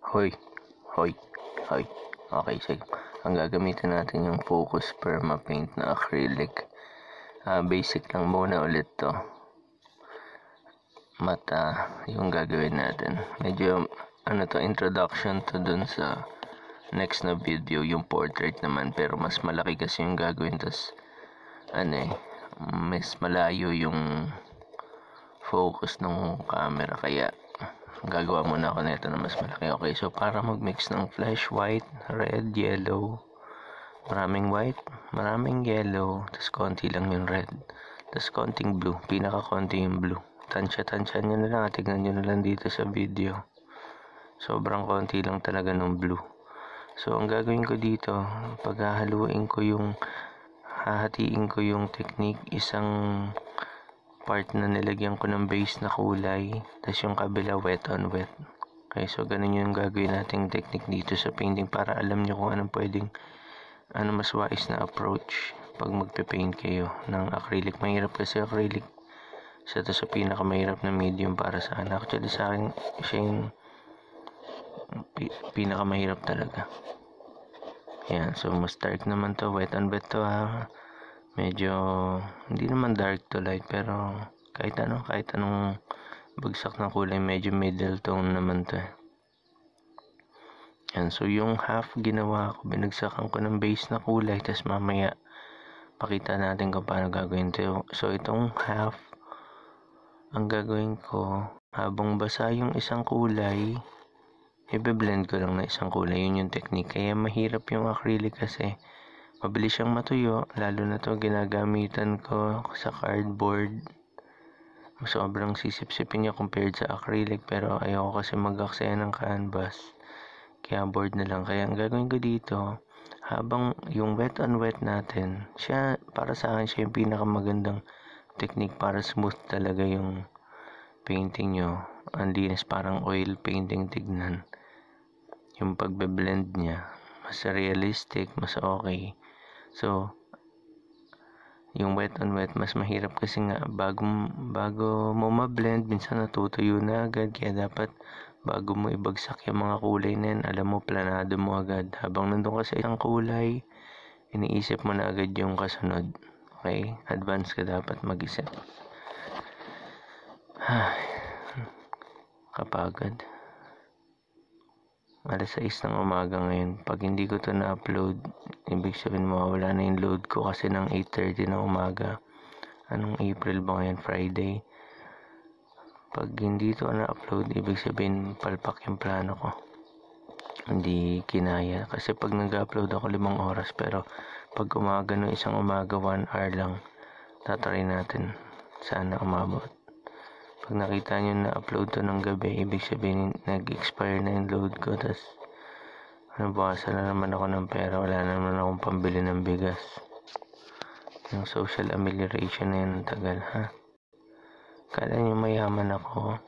Hoy, hoy, hoy. Okay, sige. Ang gagamitin natin yung Focus Perma Paint na acrylic. Uh, basic lang muna ulit to. Mata yung gagawin natin. Medyo, ano to, introduction to dun sa next na video, yung portrait naman. Pero mas malaki kasi yung gagawin. Tapos, ano eh, mas malayo yung focus ng camera. Kaya, gagawa muna ako nito na mas malaki. Okay, so para mag-mix ng flash white, red, yellow, maraming white, maraming yellow, tapos konti lang yung red, tapos konting blue, pinaka-konti yung blue. Tansya-tansya nyo na lang, tignan nyo na lang dito sa video. Sobrang konti lang talaga ng blue. So, ang gagawin ko dito, paghahaluin ko yung, hahatiin ko yung technique, isang part na nilagyan ko ng base na kulay, tapos yung kabila wet on wet. Okay, so ganun yung gagawin nating technique dito sa painting para alam nyo kung anong pwedeng, ano mas wise na approach pag magpe-paint kayo ng acrylic. Mahirap kasi acrylic. Isa to sa pinakamahirap na medium para sa akin. Actually sa akin, siya yung pinakamahirap talaga. Yan, so mas dark naman to, wet on wet to ha medyo hindi naman dark to light pero kahit ano kahit anong bagsak na kulay medyo middle tone naman to eh. yan so yung half ginawa ko binagsakan ko ng base na kulay tapos mamaya pakita natin kung paano gagawin to. So itong half ang gagawin ko habang basa yung isang kulay i-blend ko lang na isang kulay. Yun yung technique. Kaya mahirap yung acrylic kasi Mabilis siyang matuyo, lalo na to ginagamitan ko sa cardboard. Sobrang sisip-sipin niya compared sa acrylic pero ayoko kasi mag-aksaya ng canvas. Kaya board na lang. Kaya ang gagawin ko dito, habang yung wet on wet natin, siya, para sa akin, siya yung pinakamagandang technique para smooth talaga yung painting nyo. Ang linis, parang oil painting tignan. Yung pagbe-blend niya, mas realistic, mas okay. So, yung wet on wet, mas mahirap kasi nga bago, bago mo ma-blend, minsan natutuyo na agad. Kaya dapat bago mo ibagsak yung mga kulay na yan, alam mo, planado mo agad. Habang nandun ka sa isang kulay, iniisip mo na agad yung kasunod. Okay? Advance ka dapat mag-isip. Kapagod alas 6 ng umaga ngayon. Pag hindi ko to na-upload, ibig sabihin mawawala na yung load ko kasi ng 8.30 ng umaga. Anong April ba ngayon? Friday. Pag hindi to na-upload, ibig sabihin palpak yung plano ko. Hindi kinaya. Kasi pag nag-upload ako limang oras, pero pag umaga no isang umaga, 1 hour lang, tatry natin. Sana umabot. Pag nakita nyo na upload to ng gabi, ibig sabihin nag-expire na yung load ko. Tapos, nabawasan na naman ako ng pera. Wala na naman akong pambili ng bigas. Yung social amelioration na yun, tagal ha. Kala nyo mayaman ako.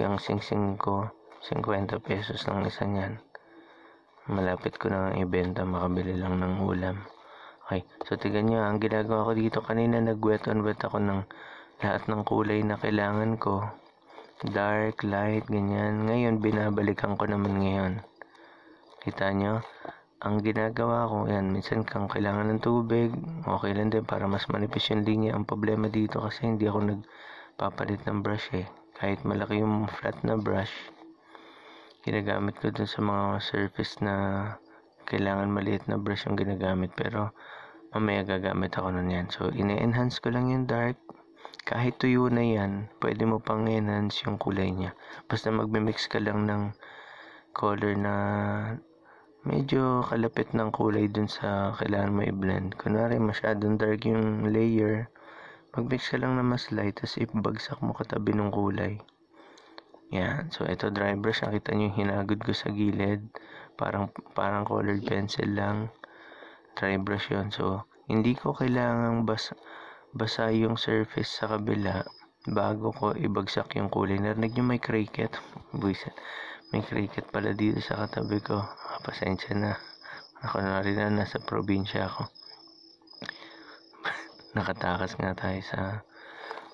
Yung sing-sing ko, 50 pesos lang isa niyan. Malapit ko na ibenta, makabili lang ng ulam. Okay, so tignan nyo, ang ginagawa ko dito kanina, nag-wet on wet ako ng lahat ng kulay na kailangan ko. Dark, light, ganyan. Ngayon, binabalikan ko naman ngayon. Kita nyo? Ang ginagawa ko, yan, minsan kang kailangan ng tubig, okay lang din para mas manipis yung linya. Ang problema dito kasi hindi ako nagpapalit ng brush eh. Kahit malaki yung flat na brush, ginagamit ko dun sa mga surface na kailangan maliit na brush yung ginagamit. Pero, mamaya gagamit ako nun yan. So, ine-enhance ko lang yung dark. Kahit tuyo na yan, pwede mo pang enhance yung kulay niya. Basta magme-mix ka lang ng color na medyo kalapit ng kulay dun sa kailangan mo i-blend. Kunwari, masyadong dark yung layer. Mag-mix ka lang na mas light, tapos ibagsak mo katabi ng kulay. Yan. So, ito dry brush. Nakita nyo yung hinagod ko sa gilid. Parang, parang colored pencil lang dry brush yun. So, hindi ko kailangang basa, basa yung surface sa kabila bago ko ibagsak yung kulay. Narinig nyo may cricket. Buisit. May cricket pala dito sa katabi ko. Pasensya na. Ako na rin na nasa probinsya ako. Nakatakas nga tayo sa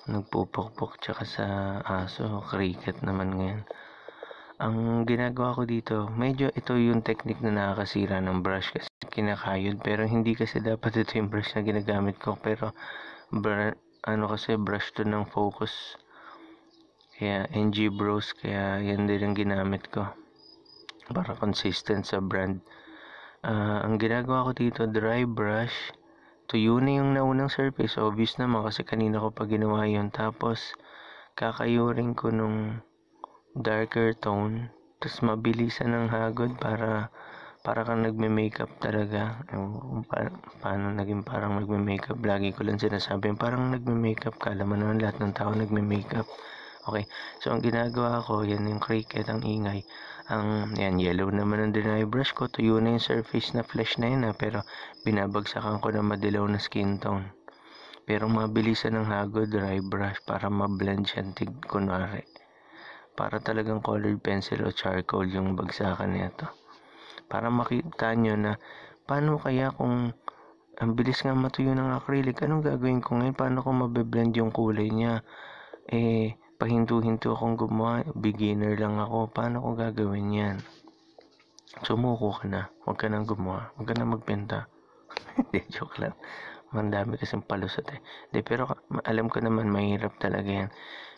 nagpupukpok tsaka sa aso, cricket naman ngayon. Ang ginagawa ko dito, medyo ito yung technique na nakakasira ng brush kasi kinakayod pero hindi kasi dapat ito yung brush na ginagamit ko. Pero br- ano kasi brush to ng focus. Kaya NG Bros kaya yan din ang ginamit ko. Para consistent sa brand. Uh, ang ginagawa ko dito dry brush. Tuyo na yung naunang surface. Obvious naman kasi kanina ko pa ginawa yun. Tapos kakayurin ko nung darker tone. Tapos mabilisan ng hagod para para kang nagme-makeup talaga. Kung pa, paano naging parang nagme-makeup. Lagi ko lang sinasabi parang nagme-makeup ka. Alam mo naman lahat ng tao nagme-makeup. Okay. So ang ginagawa ko yan yung cricket ang ingay. Ang yan yellow naman ang dry brush ko. Tuyo na yung surface na flesh na yun ha, pero binabagsakan ko na madilaw na skin tone. Pero mabilisan ng hagod dry brush para ma-blend siya tig kunwari. Para talagang colored pencil o charcoal yung bagsakan nito. Para makita nyo na paano kaya kung ang bilis nga matuyo ng acrylic, anong gagawin ko ngayon? Paano ko mabe-blend yung kulay niya? Eh, pahinto-hinto akong gumawa, beginner lang ako. Paano ko gagawin yan? Sumuko ka na. Huwag ka nang gumawa. Huwag ka nang magpenta. Hindi, joke lang. Mandami kasing palusot eh. Hindi, pero alam ko naman mahirap talaga yan.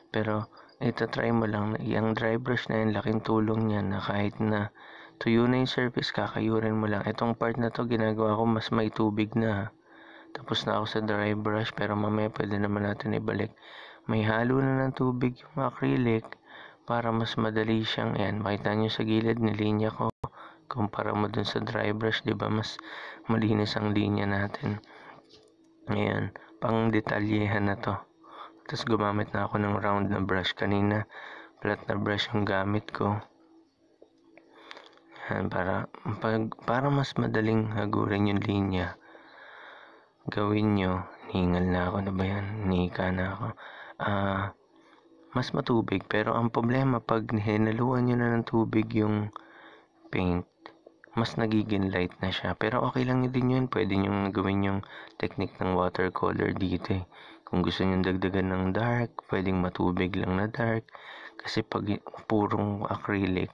Pero ito try mo lang yung dry brush na yun laking tulong niyan na kahit na tuyo na yung surface kakayurin mo lang. Itong part na to ginagawa ko mas may tubig na. Tapos na ako sa dry brush pero mamaya pwede naman natin ibalik. May halo na ng tubig yung acrylic para mas madali siyang yan makita nyo sa gilid nilinya ko. Kumpara mo dun sa dry brush di ba mas malinis ang linya natin. Ngayon pang detalyehan na to. Tapos gumamit na ako ng round na brush. Kanina. Flat na brush yung gamit ko. Para, pag, para mas madaling hagurin yung linya. Gawin nyo. Hingal na ako na ba yan? Nika na ako. Ah, uh, mas matubig. Pero ang problema, pag hinaluan nyo na ng tubig yung paint, mas nagiging light na siya. Pero okay lang din yun. Pwede nyo gawin yung technique ng watercolor dito eh. Kung gusto niyo dagdagan ng dark, pwedeng matubig lang na dark. Kasi pag purong acrylic,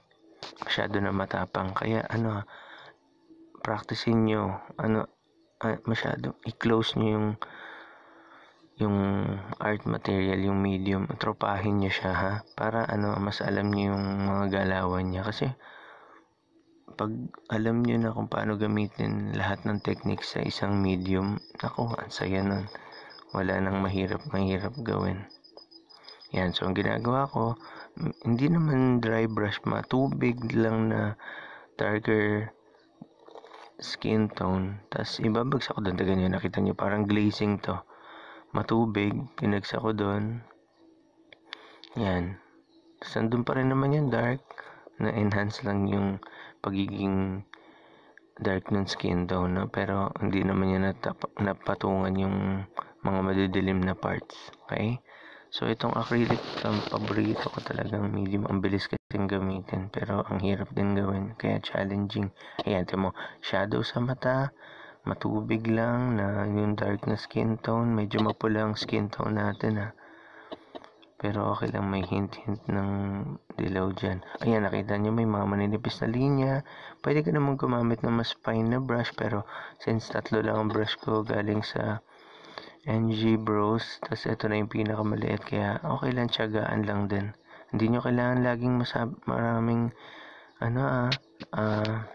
masyado na matapang. Kaya ano, practicein nyo. Ano, masyado, i-close nyo yung yung art material, yung medium, tropahin nyo siya ha. Para ano, mas alam nyo yung mga galawan niya. Kasi pag alam nyo na kung paano gamitin lahat ng techniques sa isang medium, ako, ang saya nun wala nang mahirap mahirap gawin yan so ang ginagawa ko hindi naman dry brush matubig lang na darker skin tone tapos ibabagsak ko doon nyo nakita nyo parang glazing to matubig pinagsak ko doon yan tapos nandun pa rin naman yung dark na enhance lang yung pagiging dark ng skin tone no? pero hindi naman niya napatungan yung mga madidilim na parts. Okay? So, itong acrylic, ang paborito ko talagang medium. Ang bilis kasing gamitin. Pero, ang hirap din gawin. Kaya, challenging. Ayan, mo, shadow sa mata. Matubig lang na yung dark na skin tone. Medyo mapula ang skin tone natin, ha. Pero, okay lang. May hint-hint ng dilaw dyan. Ayan, nakita nyo may mga maninipis na linya. Pwede ka naman gumamit ng mas fine na brush. Pero, since tatlo lang ang brush ko galing sa NG Bros. Tapos ito na yung pinakamaliit. Kaya okay lang, tiyagaan lang din. Hindi nyo kailangan laging masab maraming ano ah, ah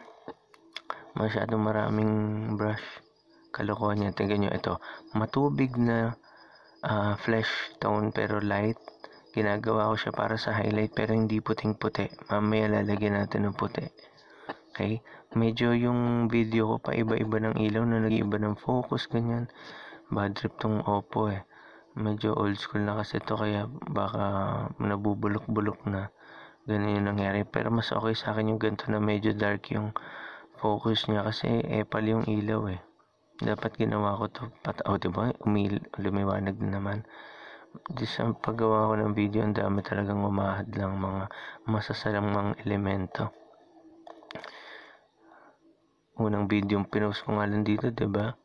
masyadong maraming brush. Kalokohan niya. Tingnan nyo ito. Matubig na uh, flesh tone pero light. Ginagawa ko siya para sa highlight pero hindi puting puti. Mamaya lalagyan natin ng puti. Okay? Medyo yung video ko pa iba-iba ng ilaw na nag-iiba ng focus, ganyan bad trip tong Oppo eh. Medyo old school na kasi to kaya baka nabubulok-bulok na. Ganun yung nangyari. Pero mas okay sa akin yung ganito na medyo dark yung focus niya kasi epal yung ilaw eh. Dapat ginawa ko to pat oh, diba umil lumiwanag na naman. Di sa paggawa ko ng video ang dami talagang umahad lang mga masasalamang elemento. Unang video yung pinost ko nga lang dito diba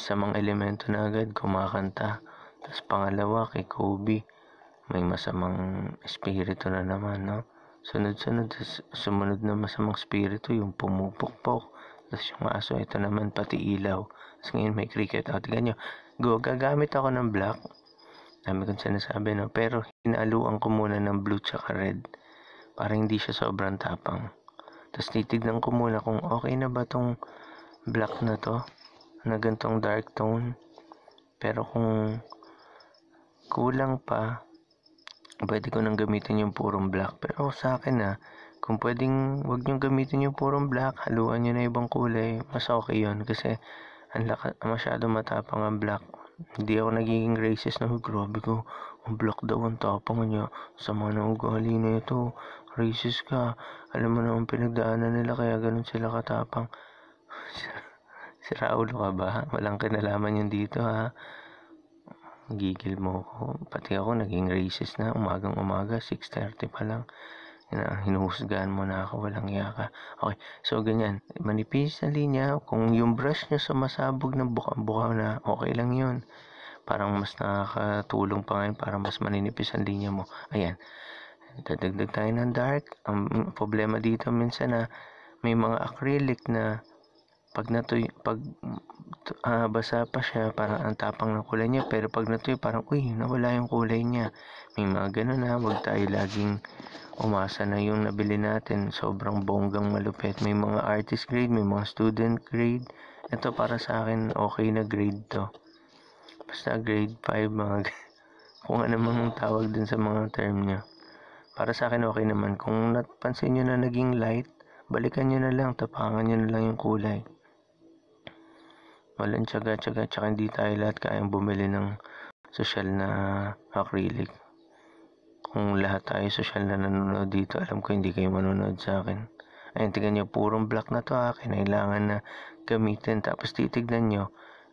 sa mga elemento na agad kumakanta Tapos pangalawa kay Kobe, may masamang espiritu na naman, no? Sunod-sunod, sumunod na masamang espiritu, yung pumupukpok. Tapos yung aso, ito naman pati ilaw. Tapos ngayon may cricket. O, tignan nyo. Go, gagamit ako ng black. Dami kong sinasabi, no? Pero hinaluan ko muna ng blue tsaka red. Para hindi siya sobrang tapang. Tapos titignan ko muna kung okay na ba tong black na to. Na gantong dark tone. Pero kung kulang pa, pwede ko nang gamitin yung purong black. Pero sa akin na, kung pwedeng wag nyo gamitin yung purong black, haluan nyo na ibang kulay, mas okay yun. Kasi ang laka, masyado matapang ang black. Hindi ako nagiging racist na, grabe ko, ang black daw ang tapang niya. Sama na ugali na ito. Racist ka. Alam mo na ang pinagdaanan nila kaya ganun sila katapang. si Raulo ka ba? Walang kinalaman yun dito ha. Gigil mo ko. Pati ako naging racist na. Umagang umaga, 6.30 pa lang. Hinuhusgahan mo na ako, walang yaka. Okay, so ganyan. Manipis na linya. Kung yung brush nyo sumasabog ng buka-buka na, okay lang yun. Parang mas nakakatulong pa ngayon para mas maninipis ang linya mo. Ayan. Dadagdag tayo ng dark. Ang problema dito minsan na may mga acrylic na pag natuyo, pag uh, basa pa siya, parang ang tapang ng kulay niya. Pero pag natuyo, parang, uy, nawala yung kulay niya. May mga ganun na, wag tayo laging umasa na yung nabili natin. Sobrang bonggang malupit. May mga artist grade, may mga student grade. Ito para sa akin, okay na grade to. Basta grade 5, mga kung ano mang tawag dun sa mga term niya. Para sa akin, okay naman. Kung napansin nyo na naging light, balikan nyo na lang, tapangan nyo na lang yung kulay walang tsaga-tsaga tsaka hindi tayo lahat kayang bumili ng social na acrylic. Kung lahat tayo social na nanonood dito alam ko hindi kayo manonood sa akin. Ayun tignan nyo purong black na to ha kailangan na gamitin. Tapos titignan nyo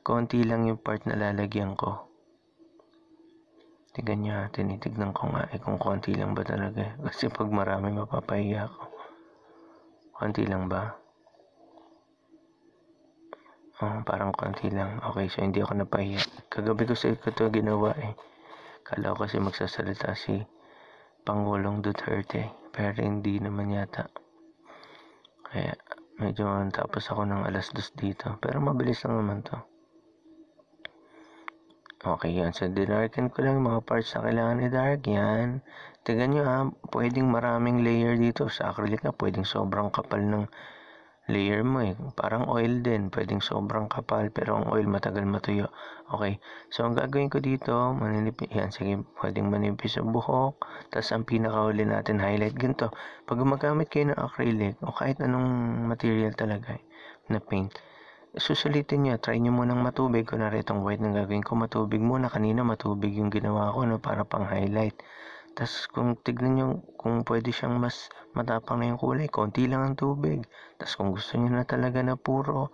konti lang yung part na lalagyan ko. Tignan nyo ha tinitignan ko nga eh kung konti lang ba talaga kasi pag marami mapapahiya ako. Konti lang ba Oh, parang konti lang. Okay, so hindi ako napahiya. Kagabi ko sa ito ginawa eh. Kala ko kasi magsasalita si Pangulong Duterte. Pero hindi naman yata. Kaya medyo tapos ako ng alas dos dito. Pero mabilis lang naman to. Okay yan. So, dinarken ko lang mga parts na kailangan i-dark. Yan. Tignan nyo ha. Pwedeng maraming layer dito. Sa acrylic na pwedeng sobrang kapal ng layer mo eh. Parang oil din. Pwedeng sobrang kapal pero ang oil matagal matuyo. Okay. So, ang gagawin ko dito, maninipis. Yan, sige. Pwedeng manipis sa buhok. Tapos, ang pinakahuli natin, highlight ganito. Pag gumagamit kayo ng acrylic o kahit anong material talaga eh, na paint, susulitin nyo. Try nyo munang matubig. Kunwari itong white na gagawin ko, matubig muna. Kanina matubig yung ginawa ko no, para pang highlight. Tapos kung tignan nyo kung pwede siyang mas matapang na yung kulay, konti lang ang tubig. Tapos kung gusto niyo na talaga na puro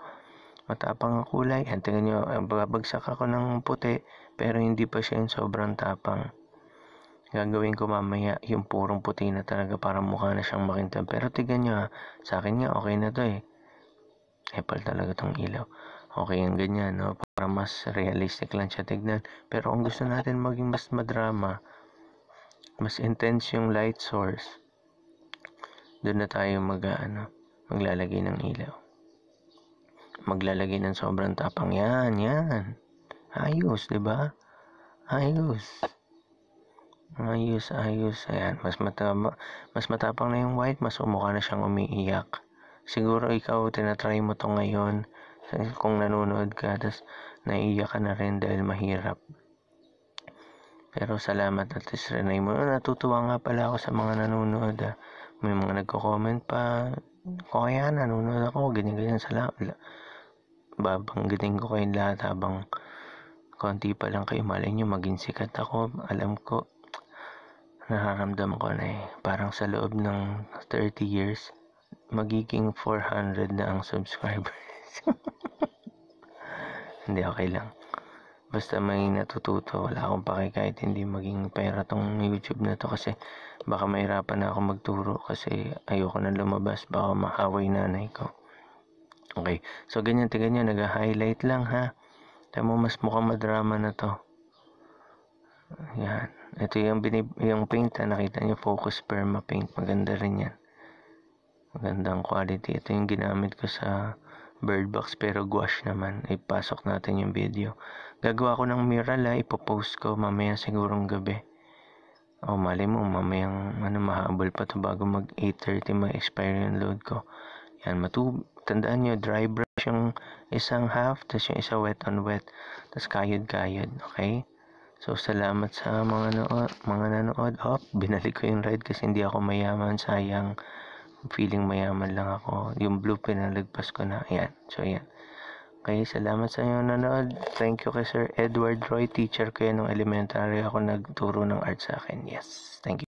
matapang ang kulay, yan tingnan nyo, babagsak ako ng puti, pero hindi pa siya yung sobrang tapang. Gagawin ko mamaya yung purong puti na talaga para mukha na siyang makintab. Pero tignan nyo sa akin nga okay na to eh. Apple talaga tong ilaw. Okay yung ganyan, no? Para mas realistic lang siya tignan. Pero kung gusto natin maging mas madrama, mas intense yung light source, doon na tayo mag, ano, maglalagay ng ilaw. Maglalagay ng sobrang tapang. Yan, yan. Ayos, di ba? Ayos. Ayos, ayos. Ayan, mas, mataba, mas matapang na yung white, mas umukha na siyang umiiyak. Siguro ikaw, tinatry mo to ngayon. Kung nanonood ka, tapos naiiyak ka na rin dahil mahirap. Pero salamat at Renay mo. Natutuwa nga pala ako sa mga nanonood. Ah. May mga nagko-comment pa. O kaya nanonood ako. Ganyan-ganyan. Salamat. Babanggitin ko kayong lahat habang konti pa lang kayo. Malay nyo maging sikat ako. Alam ko. Nararamdam ko na eh. Parang sa loob ng 30 years, magiging 400 na ang subscribers. Hindi, okay lang. Basta may natututo, wala akong pake kahit hindi maging pera tong YouTube na to kasi baka mahirapan na ako magturo kasi ayoko na lumabas, baka mahaway nanay ko. Okay, so ganyan, ganyan, nag-highlight lang ha. Tama mas mukhang madrama na to. Yan. Ito yung, binib yung paint na nakita niyo, Focus Perma Paint. Maganda rin yan. Magandang quality. Ito yung ginamit ko sa bird box pero gouache naman. Ipasok natin yung video. Gagawa ko ng mural ha. Ipopost ko mamaya sigurong gabi. O mali mo, mamayang ano, mahabol pa to bago mag 8.30 ma-expire yung load ko. Yan, matu tandaan nyo, dry brush yung isang half, tapos yung isa wet on wet, tapos kayod-kayod, okay? So, salamat sa mga nanood, mga nanood. Oh, binalik ko yung ride kasi hindi ako mayaman, sayang. Feeling mayaman lang ako. Yung blue pinalagpas ko na. Ayan. So, ayan. Okay, salamat sa inyo nanood. Thank you kay Sir Edward Roy, teacher ko yan ng elementary. Ako nagturo ng art sa akin. Yes, thank you.